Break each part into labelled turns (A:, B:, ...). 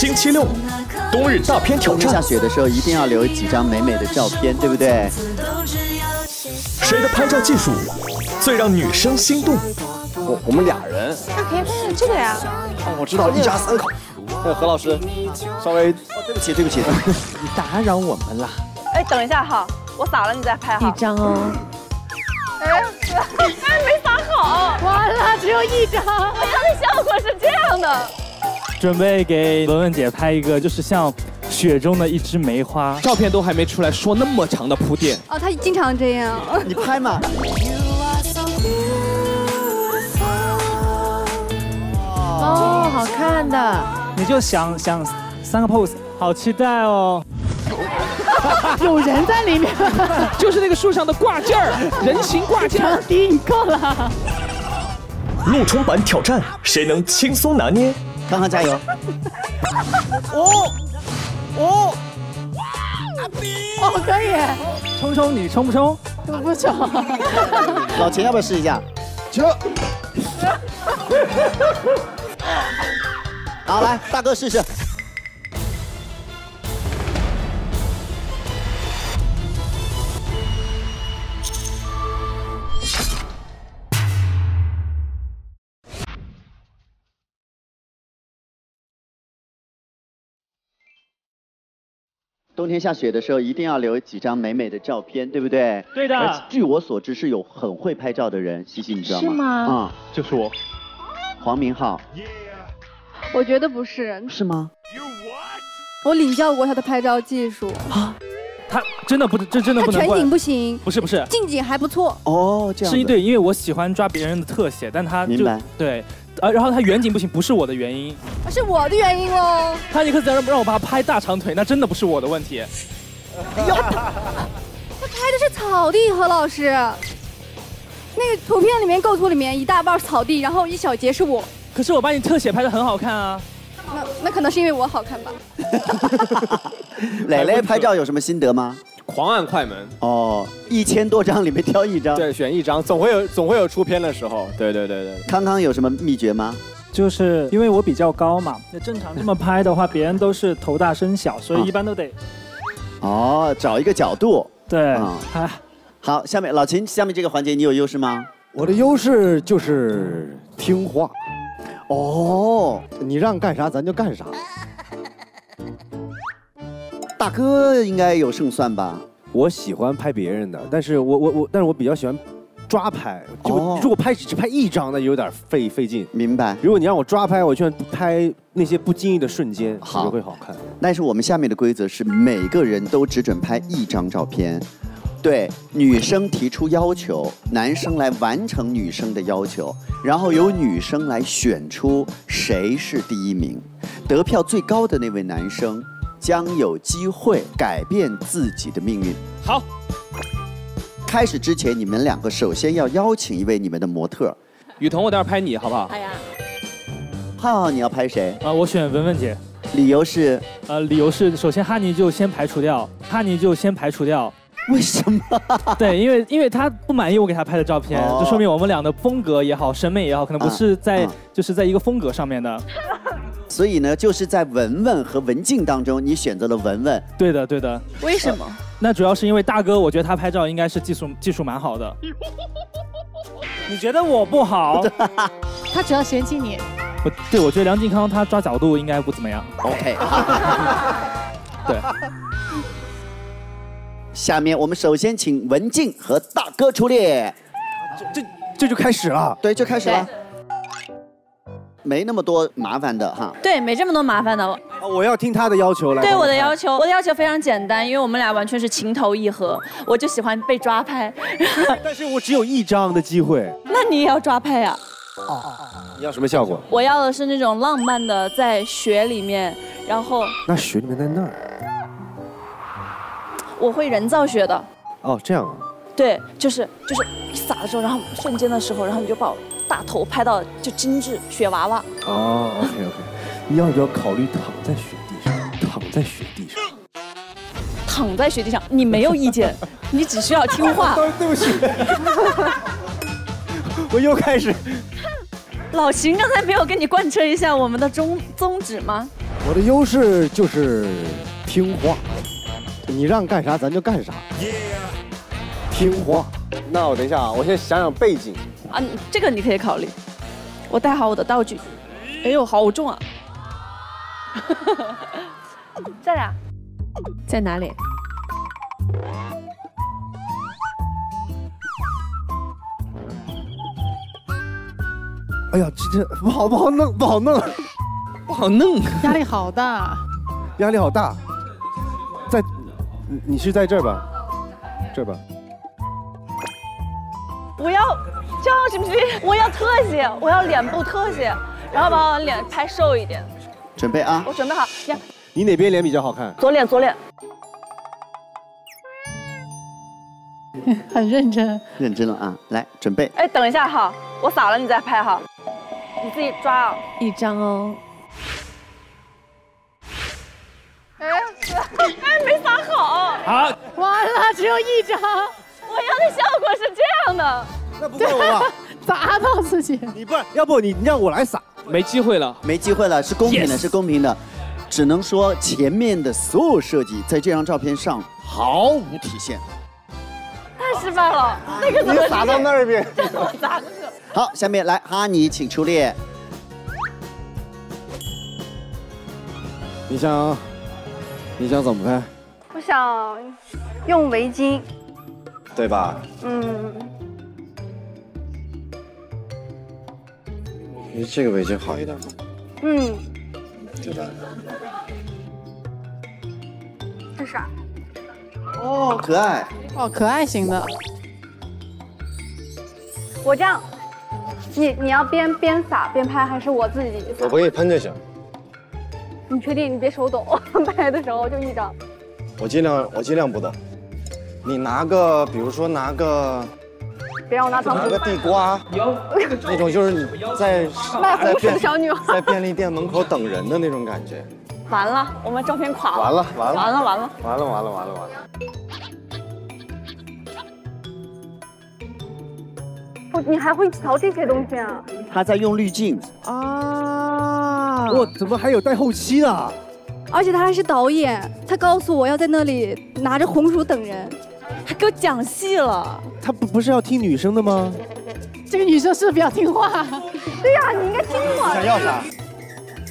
A: 星期六，冬日大片挑战。
B: 下雪的时候一定要留几张美美的照片，对不对？
A: 谁的拍照技术最让女生心动？
C: 我我们俩人。
D: 那可以拍这个呀。
C: 哦，我知道，一家三口。那何老师，稍微，哦
B: 对不起，对不起，
C: 你打扰我们了。
D: 哎，等一下哈，我撒了你再拍哈。
E: 一张哦。
D: 哎，哎，没撒好，
E: 完了，只有一张。
D: 我它的效果是这样的。
F: 准备给文文姐拍一个，就是像雪中的一枝梅花。
C: 照片都还没出来，说那么长的铺垫。
G: 哦，她经常这样。
B: 你拍嘛。
E: 哦，好看的。
F: 你就想想三个 pose，好期待哦。
E: 有人在里面，
C: 就是那个树上的挂件儿，人形挂件儿。
E: 迪，你够了。
A: 陆冲版挑战，谁能轻松拿捏？
B: 康康加油！
C: 哦哦，
E: 哦，可以。
F: 冲冲，你冲不冲？
E: 我不冲？
B: 老秦要不要试一下？
C: 去。
B: 好，来，大哥试试。冬天下雪的时候，一定要留几张美美的照片，对不对？
F: 对的。
B: 而据我所知，是有很会拍照的人，西西，你知道吗？
E: 是吗？
B: 啊，
F: 就是我，
B: 黄明昊。
G: 我觉得不是。
B: 是吗？
G: 我领教过他的拍照技术。啊，
F: 他真的不，这真的不能。
G: 他全景不行。
F: 不是不是。
G: 近景还不错。
B: 哦，这样。
F: 是一对，因为我喜欢抓别人的特写，但他
B: 明白。
F: 对。呃，然后他远景不行，不是我的原因，
G: 是我的原因哦。
F: 他尼克斯让让我帮他拍大长腿，那真的不是我的问题。
G: 他拍的是草地，何老师。那个图片里面构图里面一大半草地，然后一小节是我。
F: 可是我把你特写拍的很好看啊。
G: 那那可能是因为我好看吧。
B: 磊磊拍照有什么心得吗？
C: 狂按快门
B: 哦，一千多张里面挑一张，
C: 对，选一张，总会有总会有出片的时候，对对对对。
B: 康康有什么秘诀吗？
F: 就是因为我比较高嘛，那正常这么拍的话，别人都是头大身小，所以一般都得，
B: 哦，找一个角度，
F: 对，
B: 好，下面老秦，下面这个环节你有优势吗？
H: 我的优势就是听话，
B: 哦，
H: 你让干啥咱就干啥。
B: 大哥应该有胜算吧？
H: 我喜欢拍别人的，但是我我我，但是我比较喜欢抓拍。就如果拍只拍一张，那有点费费劲。
B: 明白。
H: 如果你让我抓拍，我喜欢拍那些不经意的瞬间，
B: 好
H: 会好看。
B: 但是我们下面的规则是，每个人都只准拍一张照片。对，女生提出要求，男生来完成女生的要求，然后由女生来选出谁是第一名，得票最高的那位男生。将有机会改变自己的命运。
C: 好，
B: 开始之前，你们两个首先要邀请一位你们的模特。
C: 雨桐，我待会儿拍你好不好？
E: 好呀。
B: 浩浩，你要拍谁？
F: 啊，我选文文姐。
B: 理由是？
F: 呃，理由是，首先哈尼就先排除掉，哈尼就先排除掉。
B: 为什么？
F: 对，因为因为他不满意我给他拍的照片，就说明我们俩的风格也好，审美也好，可能不是在就是在一个风格上面的。
B: 所以呢，就是在文文和文静当中，你选择了文文。
F: 对的，对的。
G: 为什么？
F: 那主要是因为大哥，我觉得他拍照应该是技术技术蛮好的。你觉得我不好？
E: 他主要嫌弃你。
F: 不对，我觉得梁靖康他抓角度应该不怎么样。
B: OK。
F: 对。
B: 下面我们首先请文静和大哥出列。
H: 这这这就开始了。
B: 对，就开始了。没那么多麻烦的哈，
D: 对，没这么多麻烦的。
H: 我要听他的要求来。
D: 对我的要求，我的要求非常简单，因为我们俩完全是情投意合，我就喜欢被抓拍。
H: 但是我只有一张的机会。
D: 那你也要抓拍呀？
H: 哦你要什么效果？
D: 我要的是那种浪漫的，在雪里面，然后。
H: 那雪里面在那儿。
D: 我会人造雪的。
H: 哦，这样啊。
D: 对，就是就是撒的时候，然后瞬间的时候，然后你就把我。大头拍到就精致雪娃娃
H: 哦，OK OK，你要不要考虑躺在雪地上？躺在雪地上，
D: 躺在雪地上，你没有意见，你只需要听话。
H: 对不起，我又开始。
D: 老邢刚才没有跟你贯彻一下我们的宗宗旨吗？
H: 我的优势就是听话，你让干啥咱就干啥，听话。那我等一下啊，我先想想背景。
D: 啊，这个你可以考虑。我带好我的道具。哎呦，好重啊！在哪
I: 在哪里？
H: 哎呀，这这不好不好弄，不好弄，
C: 不好弄，
E: 压力好大，
H: 压力好大。在，你你是在这儿吧？这儿吧。
D: 我要这样行不行？我要特写，我要脸部特写，然后把我脸拍瘦一点。
B: 准备啊！
D: 我准备好，呀，
H: 你哪边脸比较好看？
D: 左脸，左脸。
E: 很认真。
B: 认真了啊！来，准备。
D: 哎，等一下哈，我撒了你再拍哈，你自己抓啊。
I: 一张哦。
D: 哎，哎，没撒好。
F: 好，
E: 完了，只有一张。
D: 我要的效果是这样的。
H: 那不怪我吧？
E: 砸到自己。
H: 你不，要不你让我来撒。
F: 没机会了，
B: 没机会了，是公平的
F: ，Yes
B: 是公平的。只能说前面的所有设计在这张照片上毫无体现。
D: 太失败了，那个怎么
H: 你撒到那儿边。
D: 我撒过去了。
B: 好，下面来哈尼，请出列。
H: 你想，你想怎么拍？
G: 我想用围巾，
H: 对吧？
G: 嗯，
H: 你这个围巾好一点，
G: 嗯，
H: 对吧？
G: 这啥？
B: 哦，可爱。
E: 哦，可爱型的。
G: 我这样，你你要边边撒边拍，还是我自己撒？
H: 我不给你喷就行，
G: 你确定？你别手抖，拍的时候就一张。
J: 我尽量，我尽量不抖。你拿个，比如说拿个，
G: 别让我拿糖
J: 拿个地瓜，那种就是你在
G: 卖红薯的小女孩。
J: 在便利店门口等人的那种感觉。
D: 完了，我们照片垮了。
J: 完了完了
D: 完了完了。
J: 完了完了完了完了！
G: 哦，你还会调这些东西啊？
B: 他在用滤镜。
E: 啊！
H: 哇，怎么还有带后期的？
G: 而且他还是导演，他告诉我要在那里拿着红薯等人，
D: 还给我讲戏了。
H: 他不不是要听女生的吗？
E: 这个女生是不是比较听话？
G: 对呀、你应该听我的。
J: 想要啥？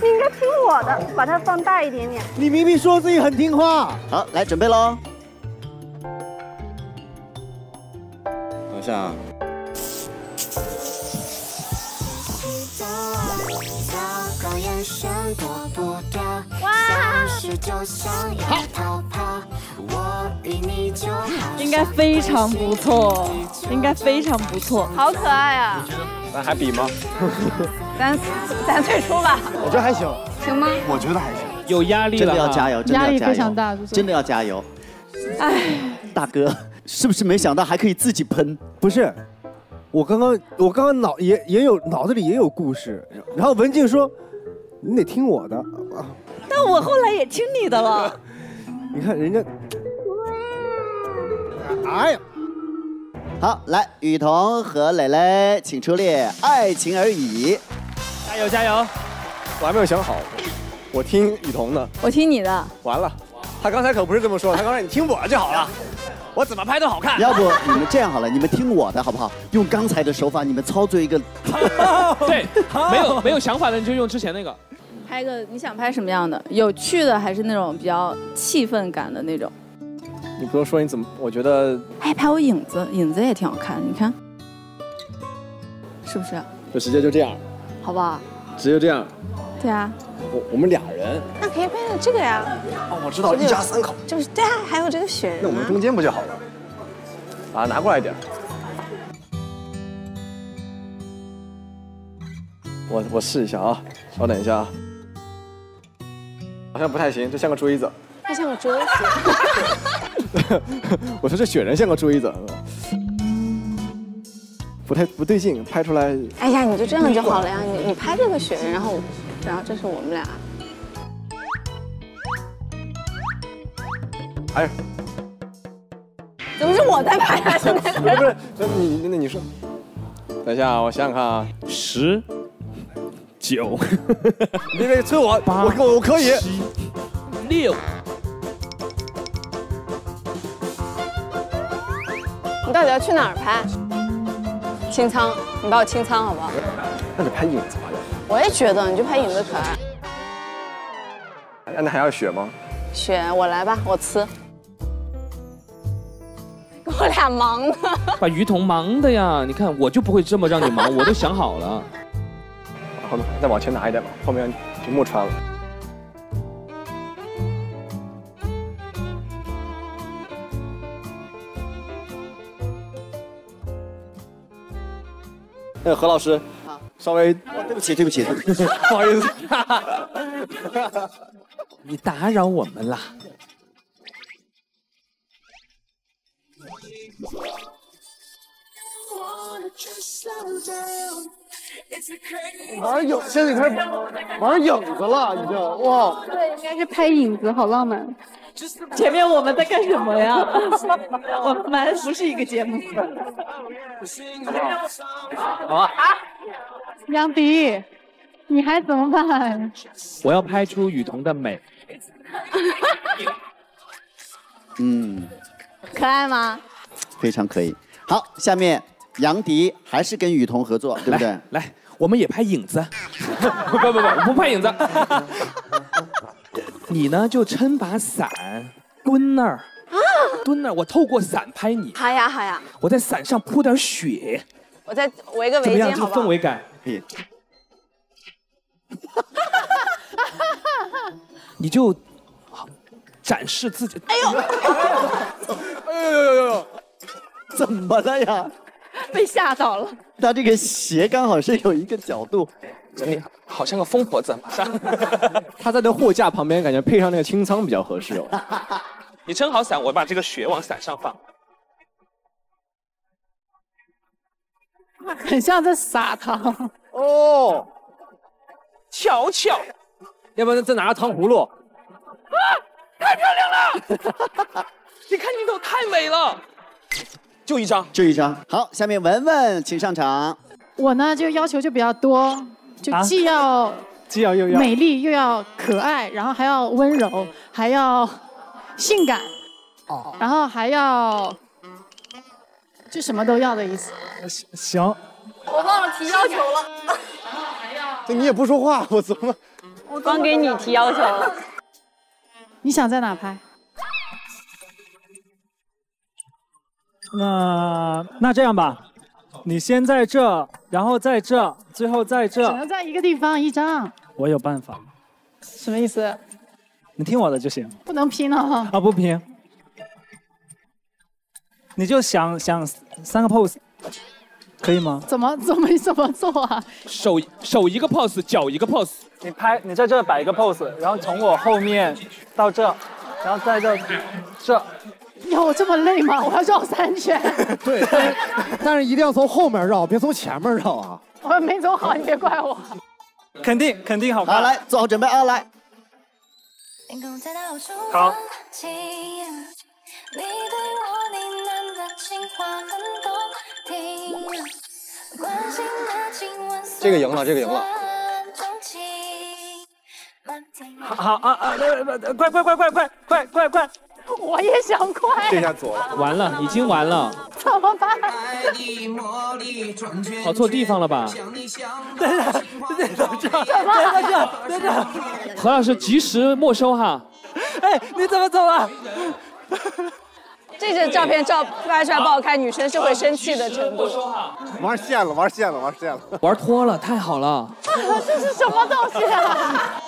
G: 你应该听我的，把它放大一点点。
H: 你明明说自己很听话。
B: 好，来准备喽。
J: 等一下啊，
D: 应该非常不错，应该非常不错。
G: 好可爱啊！
J: 咱还比吗？
G: 咱咱退出吧，
J: 我觉得还行，
G: 行吗？
J: 我觉得还行。
F: 有压力
B: 真
F: 了真，
B: 的要加油，真的
E: 压力
B: 要加油，
E: 非常大，
B: 真的要加油。
D: 哎，
B: 大哥，是不是没想到还可以自己喷？
H: 不是，我刚刚我刚刚脑也也有脑子里也有故事，然后文静说，你得听我的啊。
D: 但我后来也听你的了。
H: 你看人家，哎呀，
B: 好，来，雨桐和蕾蕾，请出列，爱情而已。
F: 加油加油！
C: 我还没有想好，我听雨桐的。
D: 我听你的。
C: 完了，他刚才可不是这么说，他刚才你听我就好了，我怎么拍都好看。
B: 要不你们这样好了，你们听我的好不好？用刚才的手法，你们操作一个。
F: 对，没有没有想法的你就用之前那个。
D: 拍个你想拍什么样的？有趣的还是那种比较气氛感的那种？
C: 你不用说你怎么，我觉得
D: 哎，拍我影子，影子也挺好看的，你看，是不是？
C: 就直接就这样，
D: 好不好？
C: 直接这样。
D: 对啊。
C: 我我们俩人，
I: 那可以拍个这个呀。
C: 哦，我知道，一家三口。
I: 就是对啊，还有这个雪人、啊。
C: 那我们中间不就好了？把它，拿过来一点。我我试一下啊，稍等一下啊。好像不太行，这像个锥子。
I: 它像个锥子。
C: 我说这雪人像个锥子，不太不对劲，拍出来。
I: 哎呀，你就这样就好了呀！你你拍这个雪人，然后然后这是我们俩。
C: 哎，
I: 怎么是我在拍啊？现在
C: 不是不是，那你那你说，等一下啊，我想想看啊，
F: 十、
K: 九，
C: 你别催我，我我我可以。
K: 六，
I: 你到底要去哪儿拍？清仓，你把我清仓好不好？
C: 那就拍影子吧。
I: 我也觉得，你就拍影子可爱。
C: 那还要雪吗？
I: 雪，我来吧，我呲。我俩忙的。
K: 把于彤忙的呀！你看我就不会这么让你忙，我都想好了。
C: 好的，再往前拿一点吧，后面屏幕穿了。那个何老师，稍微，
B: 对不起，对不起，
C: 不好意思。
K: 你打扰我们啦。
H: 玩影，现在开始玩影子了，已经哇！
G: 对，应该是拍影子，好浪漫。
D: 前面我们在干什么呀？我们不是一个节目。
K: 好啊。
E: 杨迪，你还怎么办？
K: 我要拍出雨桐的美。
B: 嗯，
G: 可爱吗？
B: 非常可以。好，下面杨迪还是跟雨桐合作，对不对？
K: 来，来我们也拍影子。不 不不，我不拍影子。你呢，就撑把伞，蹲那儿，蹲那儿，我透过伞拍你。
I: 好呀好呀，
K: 我在伞上铺点雪，
I: 我再围个围
K: 怎么样？这？个氛围感。
B: 可以。
K: 你就展示自己。
I: 哎呦！
C: 哎呦呦呦呦！
B: 怎么了呀？
E: 被吓到了。
B: 他这个鞋刚好是有一个角度，
K: 真的好像个疯婆子，马上。
C: 他在那货架旁边，感觉配上那个清仓比较合适哦。
K: 你撑好伞，我把这个雪往伞上放。
E: 很像在撒糖。
C: 哦，
K: 巧巧，
C: 要不然再拿个糖葫芦。
K: 啊，太漂亮了！你看你都太美了。就一张，
B: 就一张。好，下面文文，请上场。
E: 我呢就要求就比较多，就既要
F: 既要又要
E: 美丽又要可爱，然后还要温柔，还要性感，
F: 哦，
E: 然后还要就什么都要的意思。
F: 行，
I: 我忘了提要求了，
H: 这你也不说话，我怎么？
I: 我光给你提要求了。
E: 你想在哪拍？
F: 那那这样吧，你先在这，然后在这，最后在这只。
E: 能在一个地方一张，
F: 我有办法，
E: 什么意思？
F: 你听我的就行。
E: 不能拼了哈。
F: 啊，不拼。你就想想三个 pose，可以吗？
E: 怎么怎么怎么做啊？
K: 手手一个 pose，脚一个 pose。
F: 你拍，你在这摆一个 pose，然后从我后面到这，然后在这这。
E: 有这么累吗？我要绕三圈。
H: 对，但是但是一定要从后面绕，别从前面绕啊。
E: 我没走好，你别怪我。
F: 肯定肯定好看。
B: 好，来做好准备啊，来。
F: 好。
C: 这个赢了，这个赢了。
F: 好好啊啊！快快快快快快快快！
E: 我也想快。
C: 这下左了。
K: 完了，已经完了。
E: 怎么办？
K: 跑错地方了吧？
F: 等等，等等，这，等等，等等。
K: 何老师及时没收哈。
F: 哎，你怎么走了？
I: 这些照片照拍出来不好看，女生是会生气的程度。
H: 玩线了，玩线了，玩线了。
K: 玩脱了，太好了。
E: 这是什么东西啊？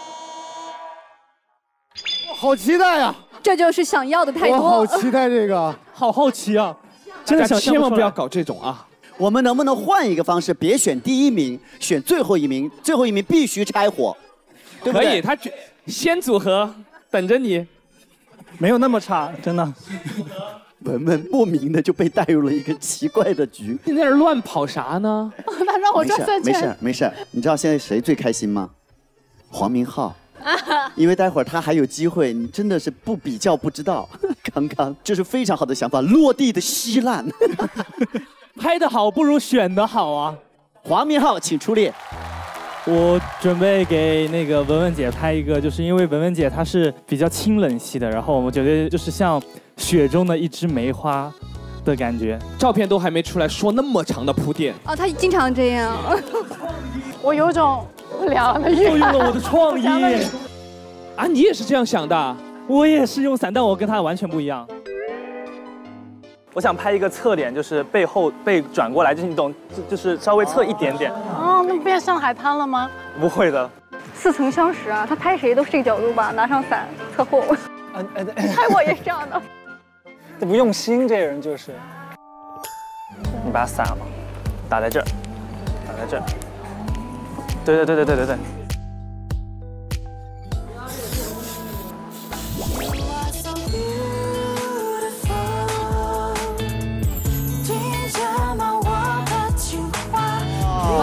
H: 好期待呀！
G: 这就是想要的太多。
H: 我好期待这个，
F: 好好奇啊！真的想
K: 千万不要搞这种啊！
B: 我们能不能换一个方式，别选第一名，选最后一名，最后一名必须拆伙，对不对？
K: 可以，他先组合，等着你。
F: 没有那么差，真的。
B: 文文莫名的就被带入了一个奇怪的局。
K: 你在这乱跑啥呢？
E: 那让我
B: 没事
E: 转三圈。
B: 没事没事，你知道现在谁最开心吗？黄明昊。因为待会儿他还有机会，你真的是不比较不知道。刚刚这是非常好的想法，落地的稀烂。
F: 拍的好不如选的好啊！
B: 黄明昊，请出列。
F: 我准备给那个文文姐拍一个，就是因为文文姐她是比较清冷系的，然后我们觉得就是像雪中的一枝梅花的感觉。
K: 照片都还没出来，说那么长的铺垫。
G: 哦，他经常这样。
E: 我有种不良的欲
F: 又用了我的创意
K: 啊！你也是这样想的？
F: 我也是用伞，但我跟他完全不一样。我想拍一个侧脸，就是背后背转过来，就是你懂，就就是稍微侧一点点。
E: 哦，那不变上海滩了吗？
F: 不会的。
G: 似曾相识啊，他拍谁都是这个角度吧，拿上伞侧后。
F: 嗯嗯，
G: 拍我也是这样的。
F: 这不用心，这人就是。你把伞嘛，打在这儿，打在这儿。对对对对对对对。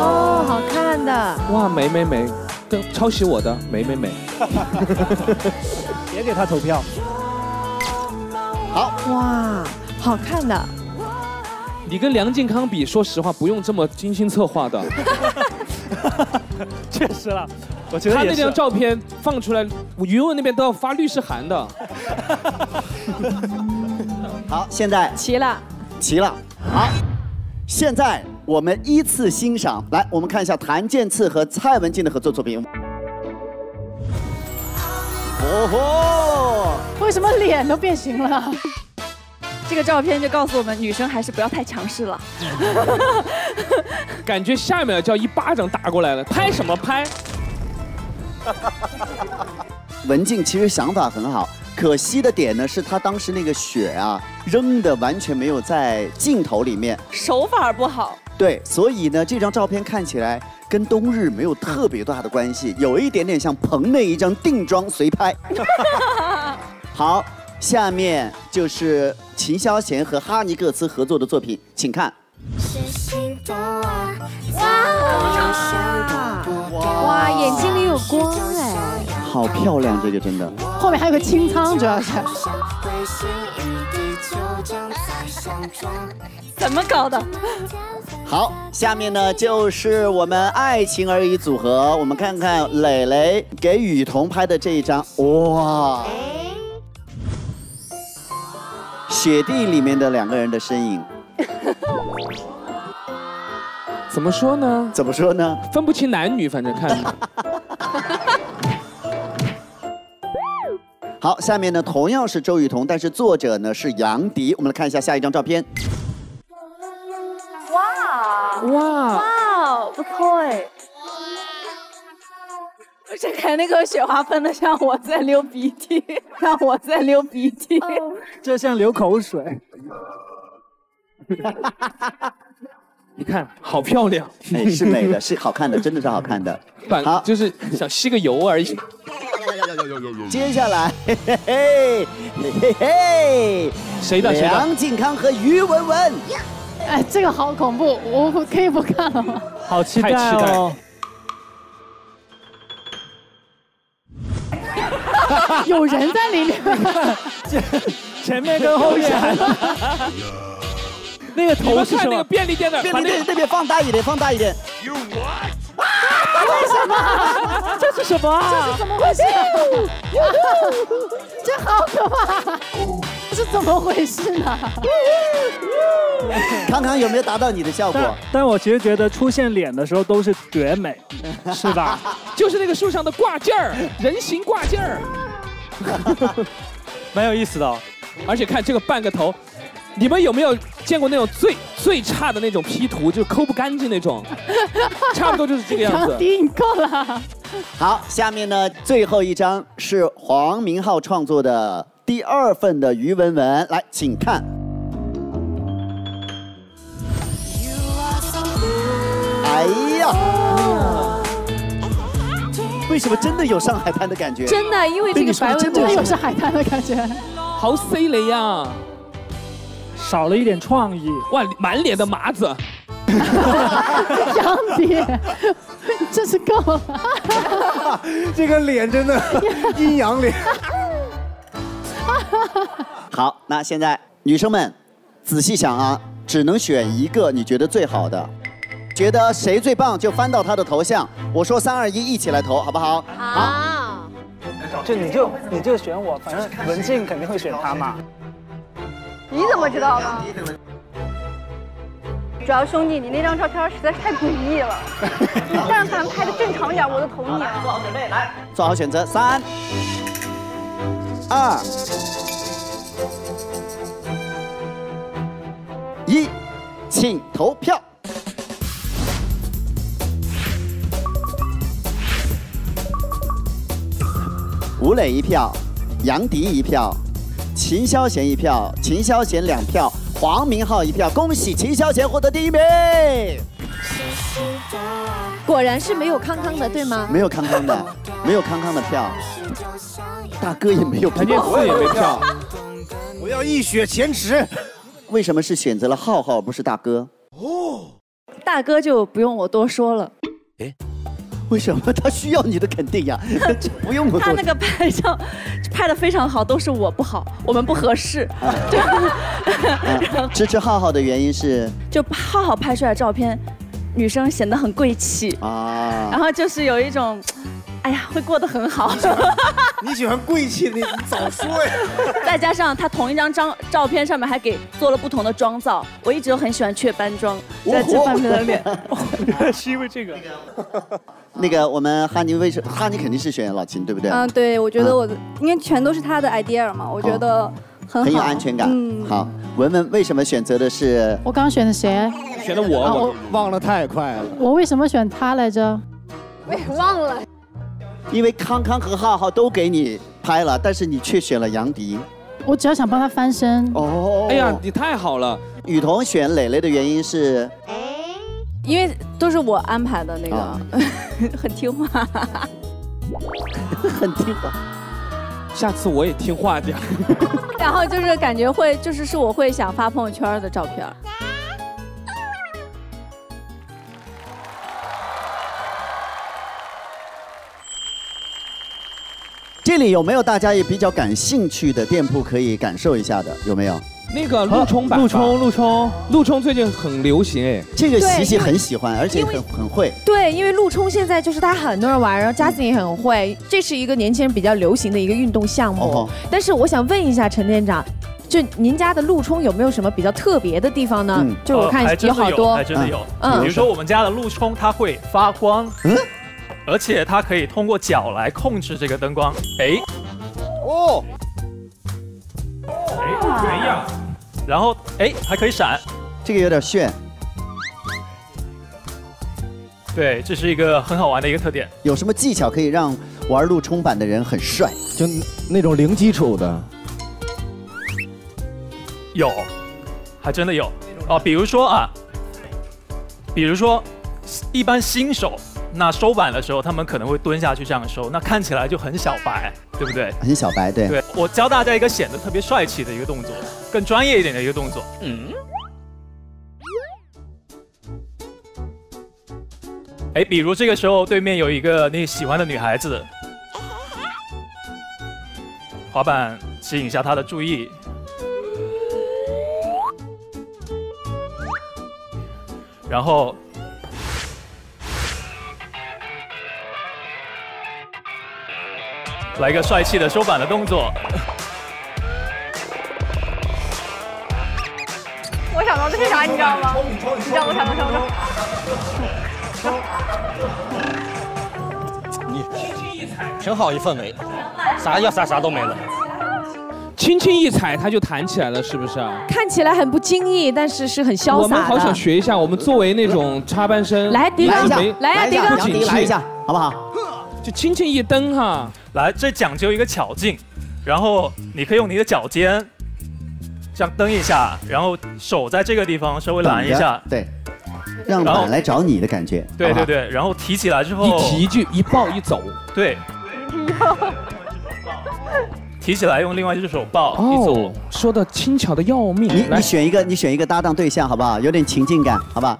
L: 哦，好看的。
K: 哇，美美美，跟抄袭我的美美美。
F: 别给他投票。
B: 好，
L: 哇，好看的。
K: 你跟梁靖康比，说实话不用这么精心策划的。
F: 确实了，我觉得
K: 他那张照片放出来，余文那边都要发律师函的。
B: 好，现在
D: 齐了，
B: 齐了。好，现在我们依次欣赏。来，我们看一下谭健次和蔡文静的合作作品。
E: 哦吼！为什么脸都变形了？
D: 这个照片就告诉我们，女生还是不要太强势了。
K: 感觉下一秒就要一巴掌打过来了，拍什么拍？
B: 文静其实想法很好，可惜的点呢是她当时那个雪啊扔的完全没有在镜头里面，
D: 手法不好。
B: 对，所以呢这张照片看起来跟冬日没有特别大的关系，有一点点像棚内一张定妆随拍。好，下面就是秦霄贤和哈尼克斯合作的作品，请看。
G: 哇，眼睛里有光哎！
B: 好漂亮，这个真的。
E: 后面还有个清仓，主要是。
D: 怎么搞的？
B: 好，下面呢就是我们爱情而已组合，我们看看磊磊给雨桐拍的这一张，哇，雪地里面的两个人的身影。
K: 怎么说呢？
B: 怎么说呢？
K: 分不清男女，反正看。
B: 好，下面呢同样是周雨彤，但是作者呢是杨迪。我们来看一下下一张照片。
D: 哇
K: 哇
D: 哇，不错哎！而且看那个雪花喷的像我在流鼻涕，像我在流鼻涕，
F: 这像流口水。
K: 你看，好漂亮，
B: 哎，是美的，是好看的，真的是好看的。
K: 好，就是想吸个油而已。
B: 接下来，嘿嘿嘿嘿嘿，
K: 谁的？
B: 梁靖康和于文文。
E: 哎，这个好恐怖，我可以不看了吗？
F: 好期待哦！
E: 有人在里面，
F: 前面跟后面。那个头是
K: 那个便利店的，
B: 便利店那边放大一点，放大一点。
E: 为 什么？
F: 这是什么？
E: 这是怎么回事？这好可怕！这是怎么回事呢？
B: 康康有没有达到你的效果？
F: 但我其实觉得出现脸的时候都是绝美，是吧？
K: 就是那个树上的挂件儿，人形挂件儿，
F: 蛮有意思的。
K: 而且看这个半个头。你们有没有见过那种最最差的那种 P 图，就抠不干净那种？差不多就是这个样子。
E: 你够了。
B: 好，下面呢，最后一张是黄明昊创作的第二份的于文文，来，请看。哎呀！为什么真的有上海滩的感觉？
D: 真的，因为这个白
E: 真的有上海滩的感觉。
K: 好 C 雷呀！
F: 少了一点创意，
K: 哇，满脸的麻子。
E: 杨迪，真是够了。
J: 这个脸真的 阴阳脸。
B: 好，那现在女生们仔细想啊，只能选一个你觉得最好的。觉得谁最棒就翻到他的头像。我说三二一，一起来投，好不好？
M: 好。就你就你就选我，反正文静肯定会选他嘛。
G: 你怎么知道呢？主要兄弟，你那张照片实在是太诡异了。你 但凡拍的正常点，我都投你了。
B: 做好准备，来，做好选择，三、二、一，请投票。吴磊一票，杨迪一票，秦霄贤一票，秦霄贤两票，黄明昊一票。恭喜秦霄贤获得第一名。
L: 果然是没有康康的，对吗？
B: 没有康康的，没有康康的票，大哥也没有票，
H: 我也没票。
C: 我要一雪前耻。
B: 为什么是选择了浩浩，不是大哥？
D: 哦大哥就不用我多说了，
B: 为什么他需要你的肯定呀？这不用我
D: 他那个拍照拍的非常好，都是我不好，我们不合适。
B: 支持浩浩的原因是
D: 就浩浩拍出来的照片，女生显得很贵气，
B: 啊
D: 然，后就是有一种，哎呀，会过得很好。
C: 你喜欢贵气的，你早说呀！
D: 再加上他同一张张照片上面还给做了不同的妆造，我一直都很喜欢雀斑妆，在这方面的脸。
M: 是因为这个。
B: 那个我们哈尼为什哈尼肯定是选老秦对不对？
G: 嗯，对，我觉得我的应该全都是他的 idea 嘛，我觉得很好，
B: 很有安全感。
G: 嗯，
B: 好，文文为什么选择的是？
E: 我刚刚选的谁？
K: 选的
E: 啊
K: 我
E: 我，
H: 忘了太快了。
E: 我为什么选他来着？
G: 我也忘了。
B: 因为康康和浩浩都给你拍了，但是你却选了杨迪。
E: 我只要想帮他翻身。
B: 哦，
K: 哎呀，你太好了。
B: 雨桐选蕾蕾的原因是，
D: 因为都是我安排的那个，
B: 啊
D: 很听话。
B: 很听话。
K: 下次我也听话点。
D: 然后就是感觉会，就是是我会想发朋友圈的照片。
B: 这里有没有大家也比较感兴趣的店铺可以感受一下的？有没有？
K: 那个陆冲
F: 陆冲，陆冲，
K: 陆冲最近很流行哎。
B: 这个
L: 对
B: 琪琪很喜欢，而且很很会。
L: 对，因为陆冲现在就是大家很多人玩，然后嘉子也很会，这是一个年轻人比较流行的一个运动项目。
B: 哦
L: 但是我想问一下陈店长，就您家的陆冲有没有什么比较特别的地方呢？
B: 嗯
L: 就我看
N: 呃还真的
L: 好多，
N: 还真的有。
L: 嗯
N: 比如说我们家的陆冲，它会发光，而且它可以通过脚来控制这个灯光。哎，
C: 哦，
N: 哎，怎样？然后哎，还可以闪。
B: 这个有点炫。
N: 对，这是一个很好玩的一个特点。
B: 有什么技巧可以让玩陆冲板的人很帅？
H: 就那种零基础的，
N: 有，还真的有哦。比如说啊，比如说一般新手，那收板的时候，他们可能会蹲下去这样收，那看起来就很小白，对不对？
B: 很小白，对。
N: 对，我教大家一个显得特别帅气的一个动作，更专业一点的一个动作。嗯。哎，比如这个时候对面有一个你喜欢的女孩子，滑板吸引一下她的注意。然后来一个帅气的收板的动作。
G: 我想到的是啥，你知道吗？你知道我想到什么？
M: 你挺好一氛围，啥要啥啥都没了。
K: 轻轻一踩，它就弹起来了，是不是啊？
L: 看起来很不经意，但是是很潇洒的。
K: 我们好想学一下，我们作为那种插班生，
L: 来迪哥
K: 一直没
L: 来呀迪哥
K: 不仅
B: 杨迪来一下，好不好？
K: 就轻轻一蹬哈，
N: 来，这讲究一个巧劲，然后你可以用你的脚尖这样蹬一下，然后手在这个地方稍微拦一下，
B: 对，让板来找你的感觉。
N: 对对对，然后提起来之后，
K: 一提就一抱一走，
N: 对，提起来用另外一只手抱，一走
K: 哦，说的轻巧的要命。
B: 你你选一个，你选一个搭档对象，好不好？有点情境感，好不好？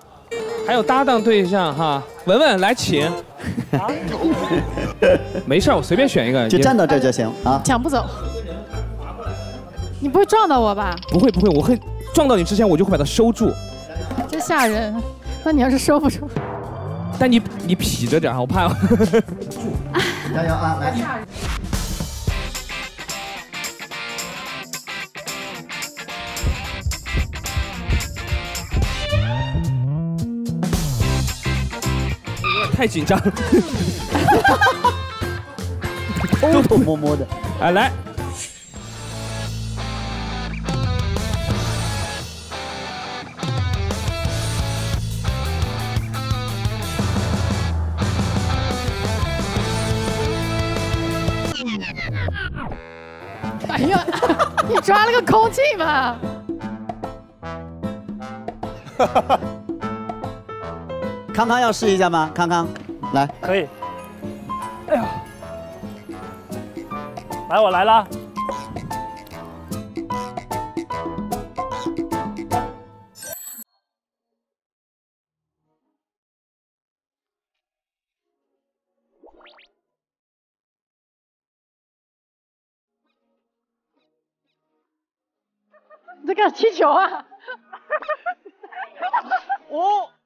K: 还有搭档对象哈，文文来请。没事儿，我随便选一个，
B: 就站到这儿就行啊。
E: 抢不走。你不会撞到我吧？
K: 不会不会，我会撞到你之前，我就会把它收住。
E: 真吓人。那你要是收不住，
K: 但你你痞着点，我怕。
B: 加油啊！来，
K: 太紧张了。
B: 偷偷摸摸的。
K: 啊，来，
E: 哎呀，你抓了个空气吧。
B: 康康要试一下吗？康康，来，
M: 可以。哎呀，来，我来啦。
E: 你在干气球啊？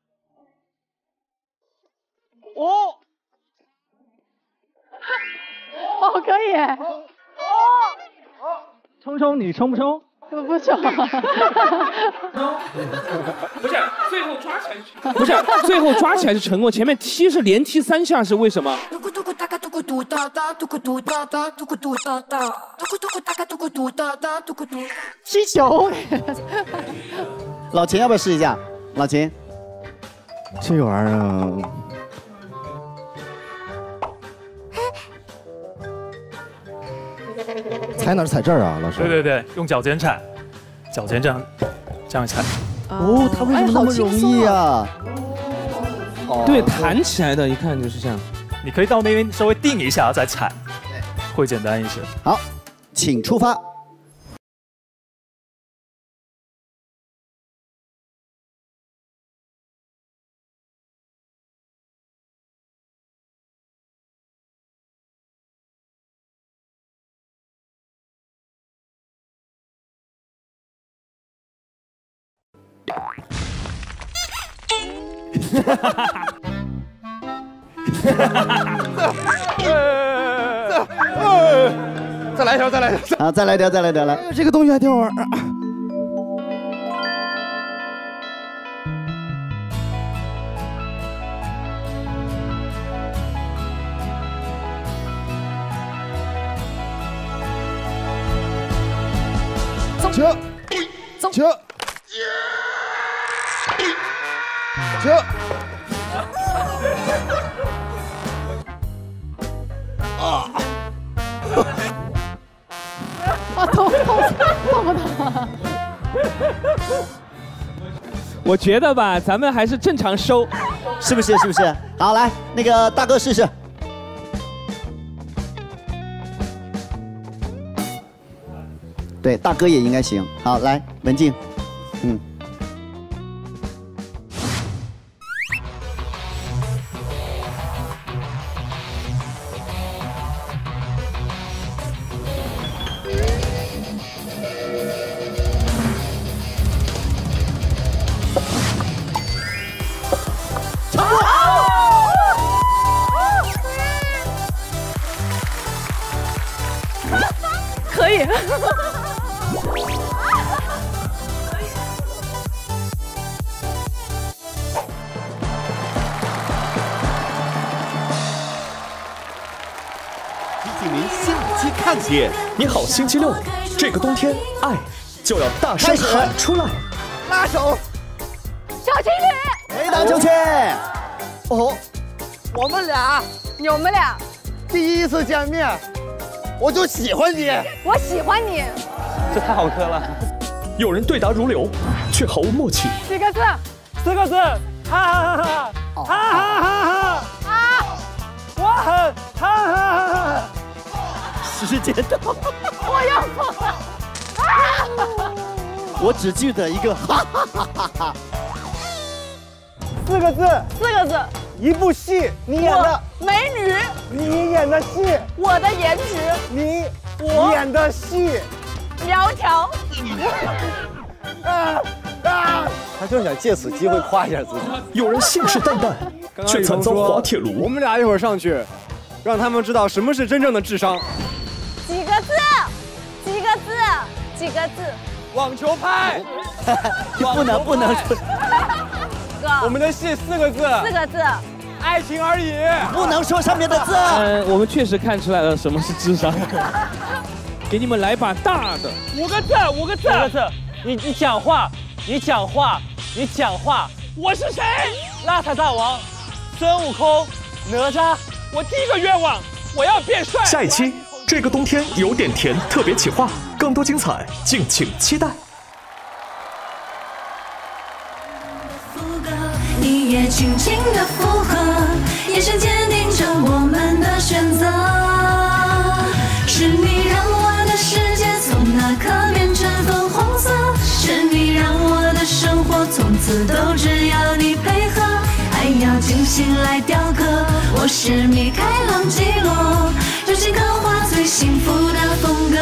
M: 哦，哦，
E: 哦，可以。
M: 哦冲冲，你冲不冲？
E: 不不冲。
K: 不是，最后抓起来不是，最后抓起来是成功，前面踢是连踢三下，是为什么？
E: 踢球。
B: 老秦要不要试一下？老秦，
J: 这个玩意儿踩哪儿踩这儿啊，老师？
N: 对对对，用脚尖踩，脚尖这样这样踩。
B: 哦，他为什么那么容易啊？
K: 对，弹起来的，一看就是这样。
N: 你可以到那边稍微定一下再踩，会简单一些。
B: 好，请出发。
C: 再来一条，再来一条。
B: 啊，再来一条，再来一条，来。
J: 这个东西还挺好玩儿。
K: 觉得吧，咱们还是正常收，
B: 是不是？是不是？好，来，那个大哥试试。对，大哥也应该行。好，来，文静，
A: 星期六，这个冬天，爱就要大声喊出来。
C: 拉手，
G: 小情侣，
B: 回答正确。
C: 哦，我们俩，
G: 你们俩，
C: 第一次见面，我就喜欢你。
G: 我喜欢你。
M: 这太好磕了。
A: 有人对答如流，却毫无默契。
G: 几个字？
M: 四个字。哈哈哈哈！哈哈哈哈！
G: 啊！
M: 我很哈哈哈哈！
B: 时间到，
G: 我要疯了！啊！
B: 我只记得一个哈哈哈哈哈。
C: 四个字，
G: 四个字。
C: 一部戏，你演的
G: 美女，
C: 你演的戏，
G: 我的颜值，
C: 你
G: 我
C: 演的戏，
G: 苗条。
C: 啊啊！
M: 他
O: 就是想借此机会夸一下自己。
A: 有人信誓旦旦，却惨遭滑铁卢。
C: 我们俩一会儿上去，让他们知道什么是真正的智商。
J: 几个字？几个字？几个字？
C: 网球拍，
B: 不能不能说，
C: 我们的戏四个字，
J: 四个字。
C: 爱情而已，
B: 不能说上面的字。
K: 嗯，我们确实看出来了什么是智商。给你们来把大的，
M: 五个字，五个字，五个字。你你讲话，你讲话，你讲话。我是谁？邋遢大王，孙悟空，哪吒。我第一个愿望，我要变帅。
A: 下一期这个冬天有点甜特别企划，更多精彩，敬请期待。
P: 你也轻轻的附和，眼神坚定着我们的选择。是你让我的世界从那刻变成粉红色，是你让我的生活从此都只要你配合。爱要精心来雕刻，我是米开朗基罗，用心刻画最幸福的风格。